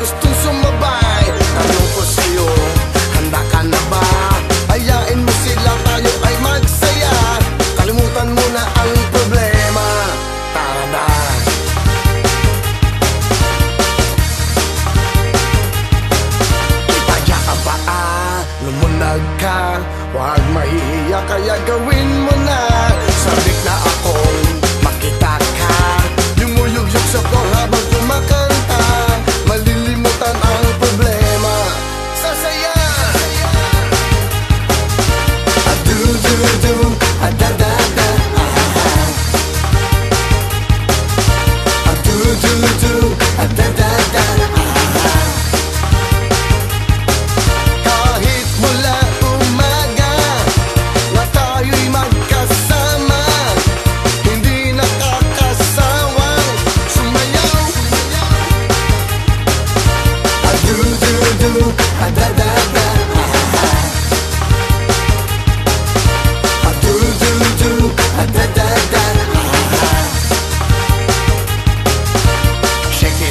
gustong sumabay. Tanong ko sa'yo, handa ka na ba? Ayain mo sila tayo ay magsaya. Kalimutan mo na ang problema. Tara na. Ipadya ka ba ah? Lumunag ka? Huwag mahihiya kaya gawin mo na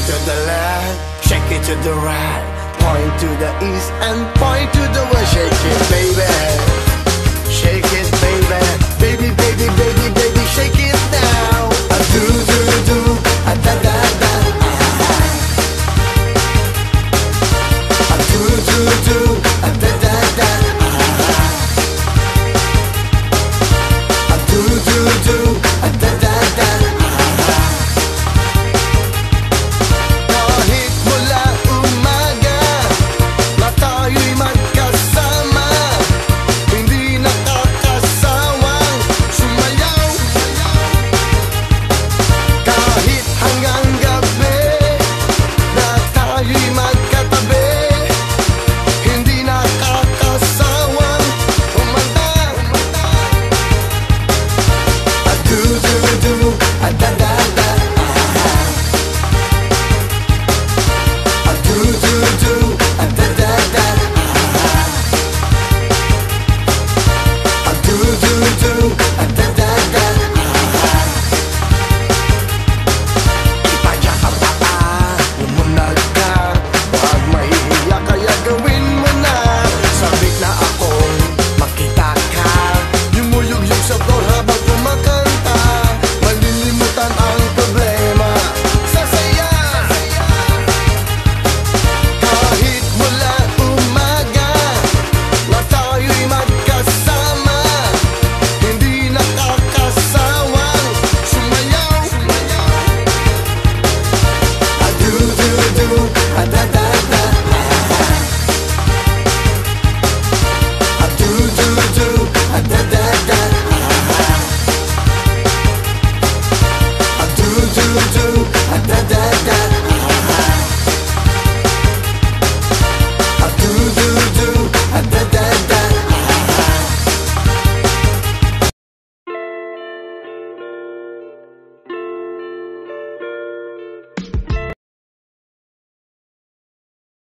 to the left, shake it to the right. Point to the east and point to the west. Shake it baby, shake it Baby, baby, baby